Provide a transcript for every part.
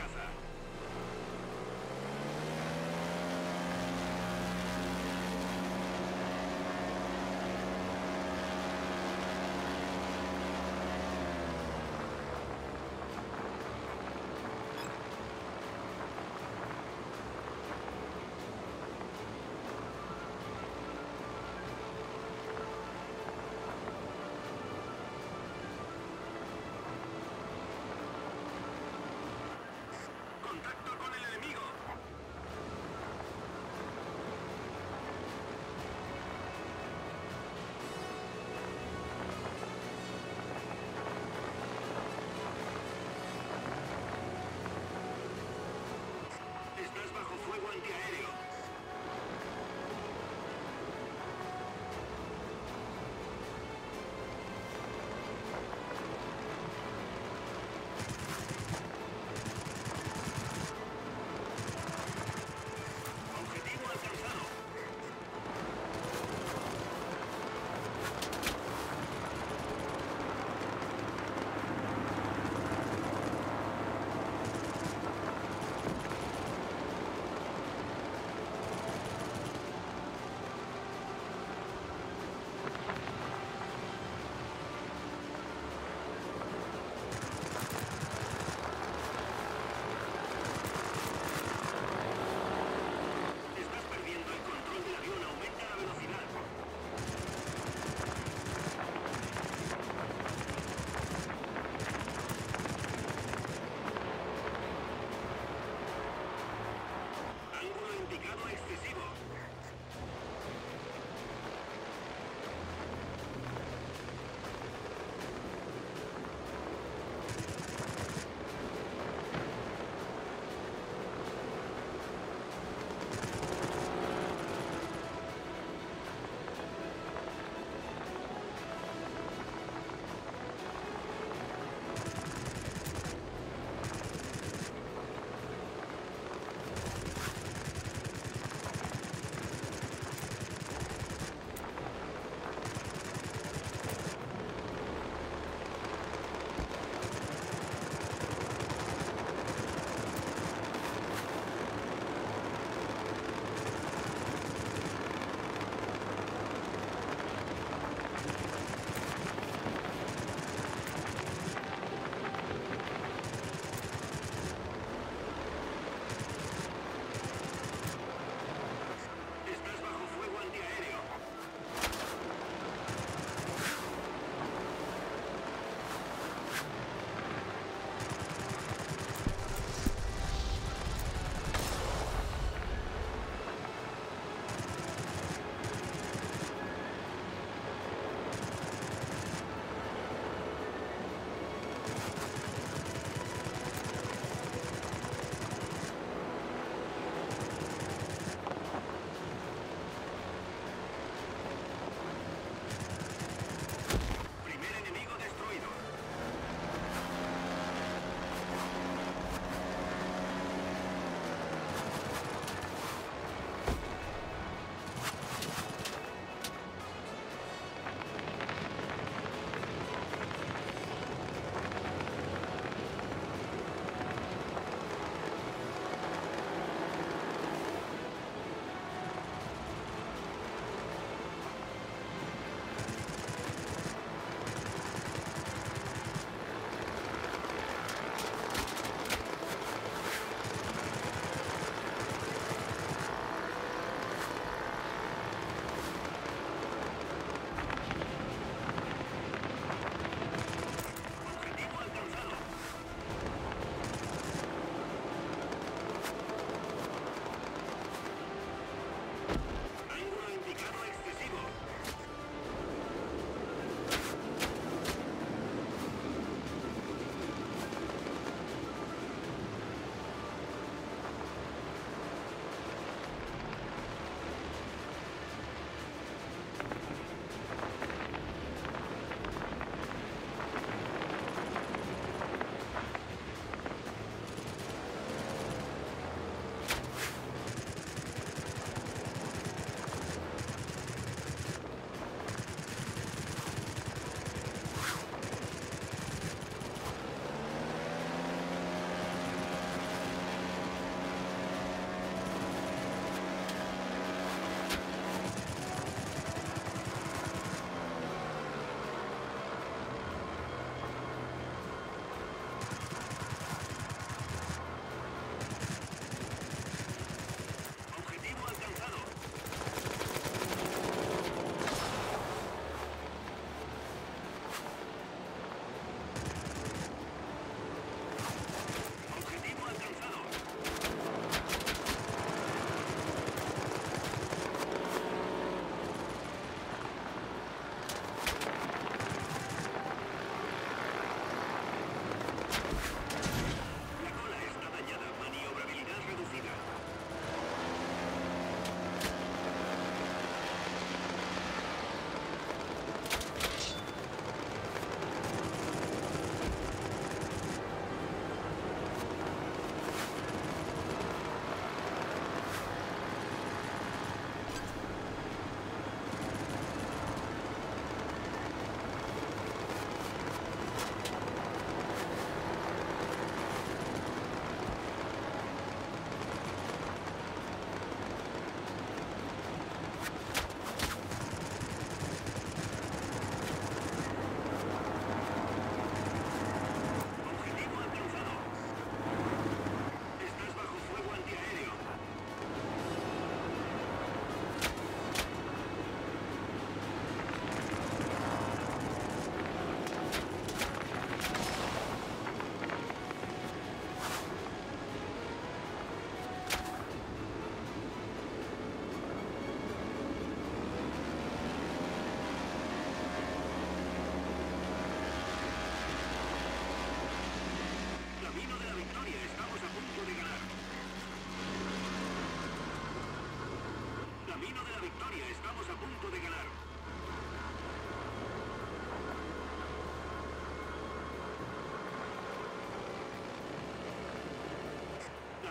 de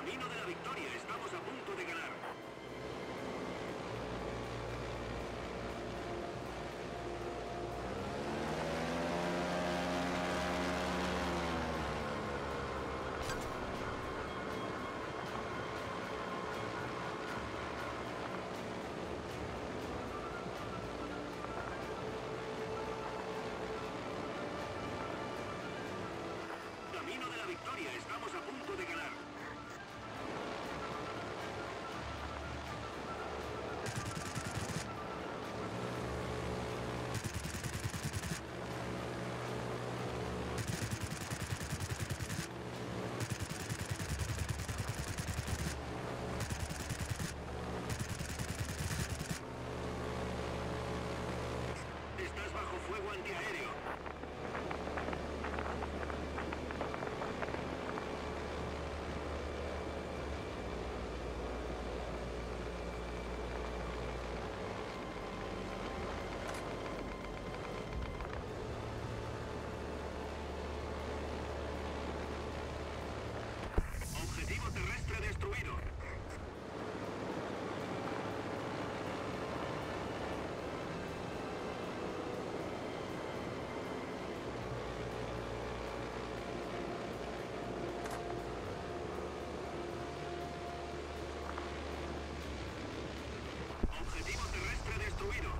Camino de la victoria. Estamos a punto de ganar. Camino de la victoria. Estamos a punto de ganar. Estás bajo fuego antiaéreo. Objetivo terrestre destruido. Objetivo terrestre destruido.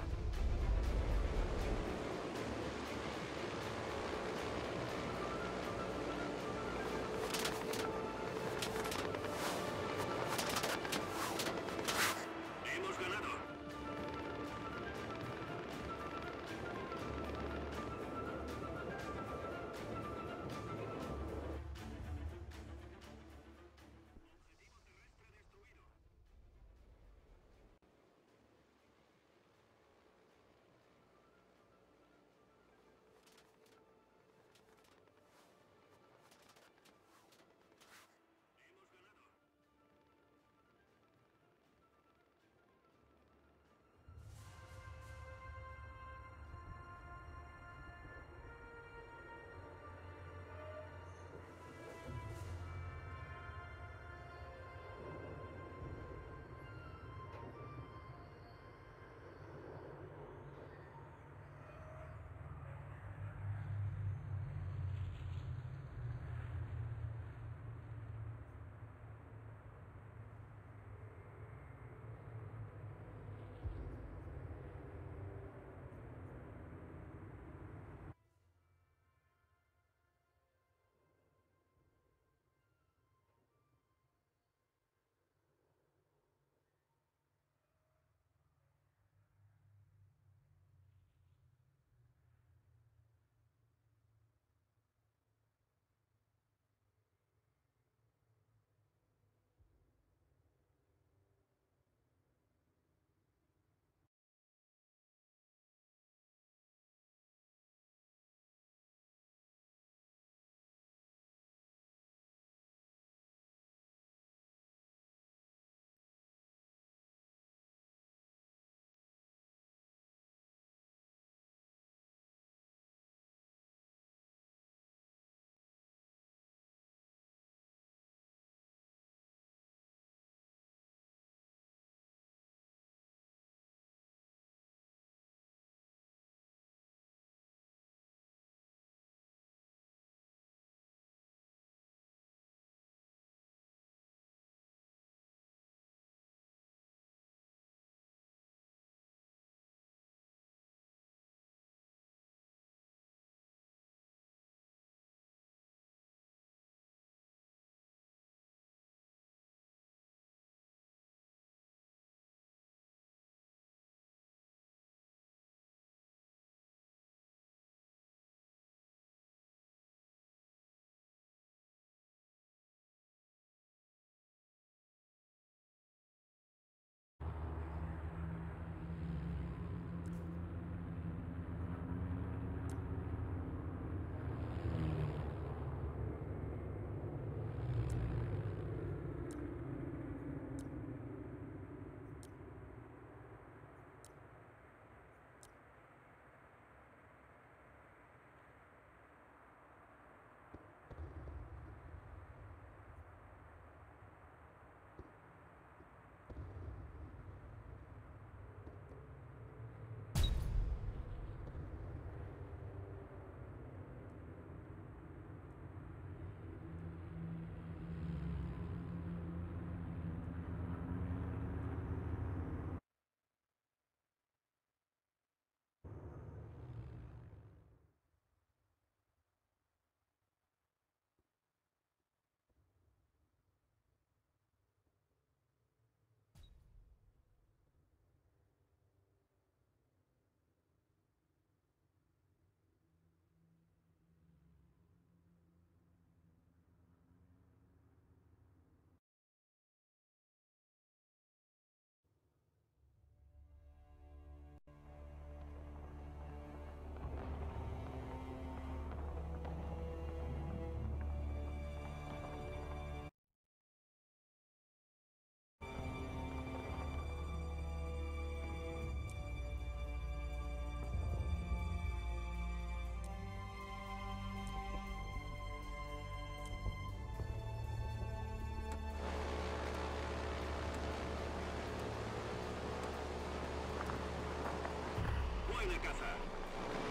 中さん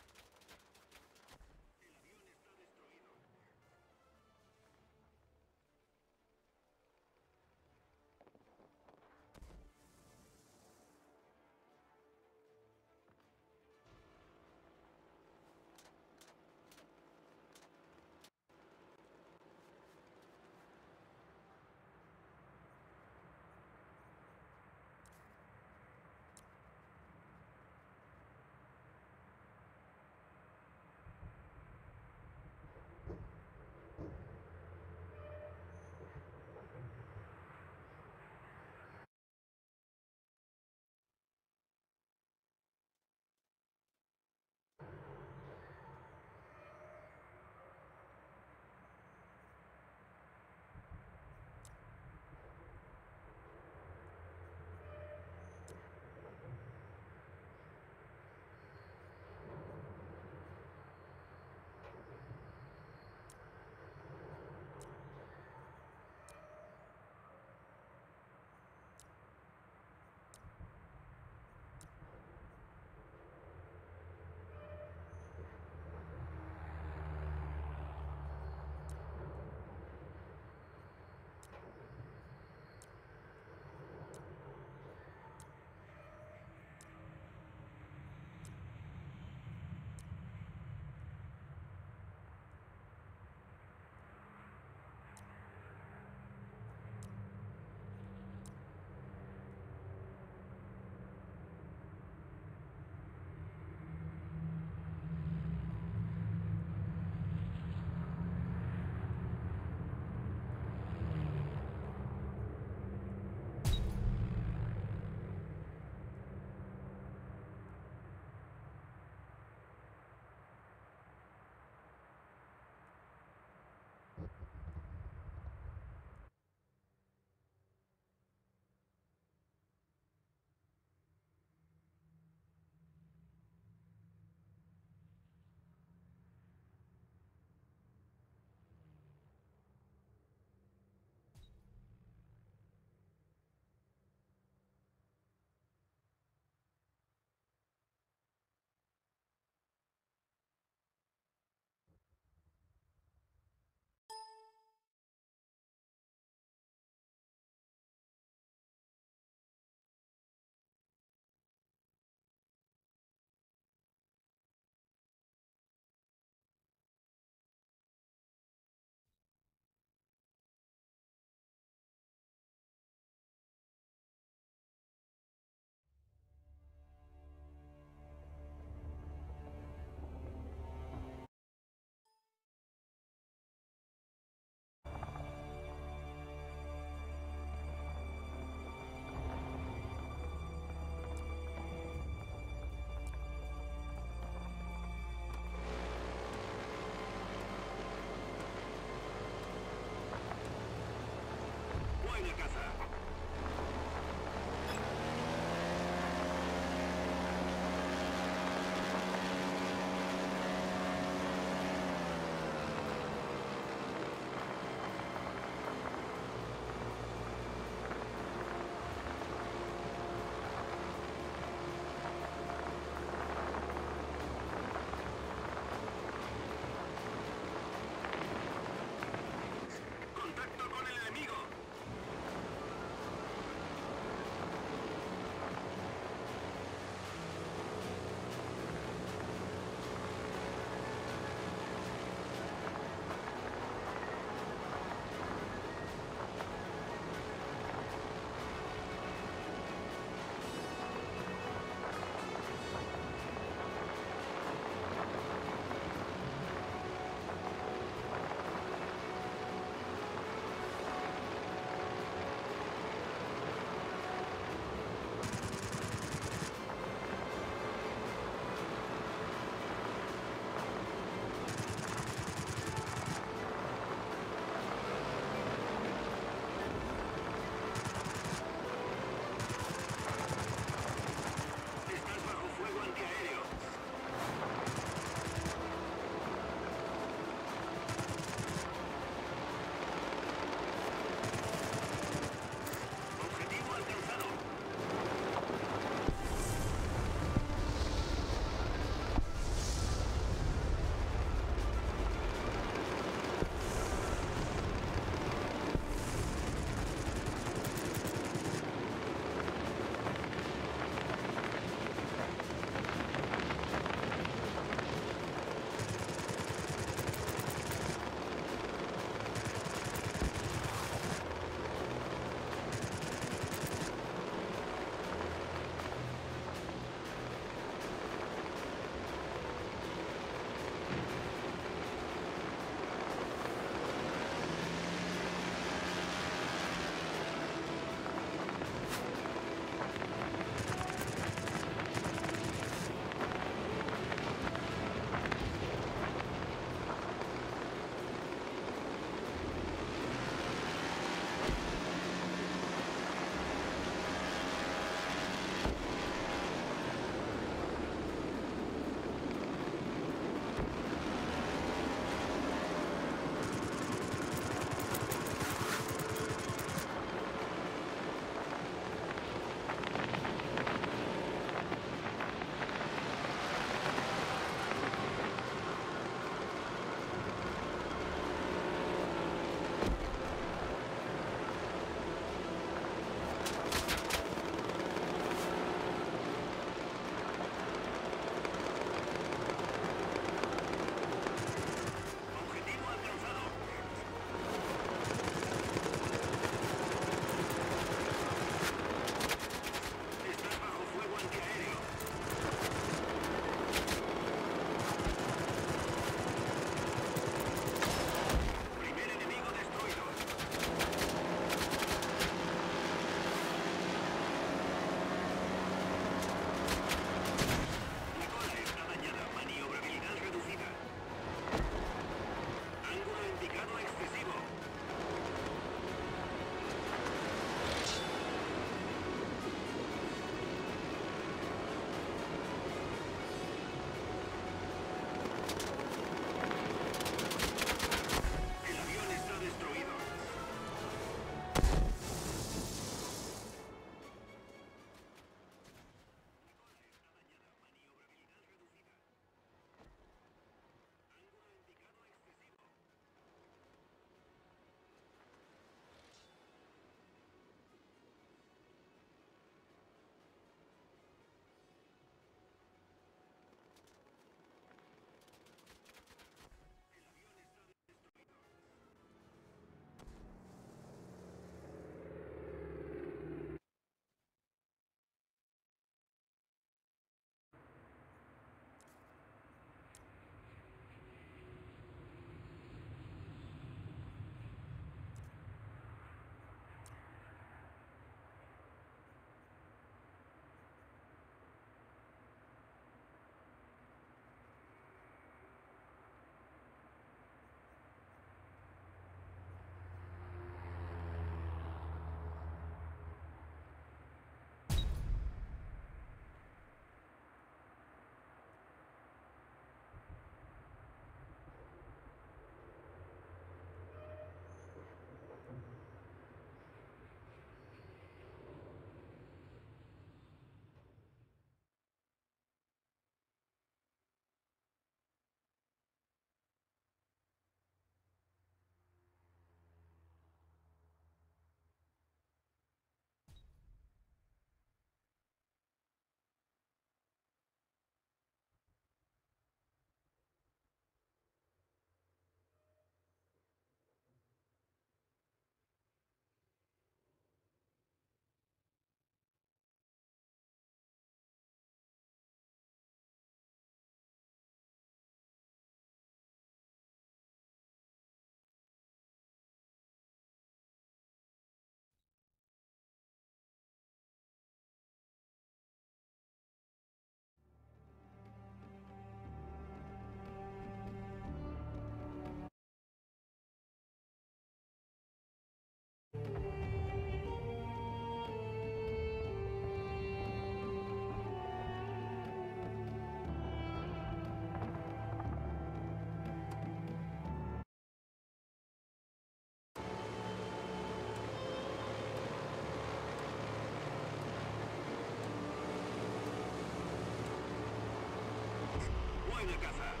casa.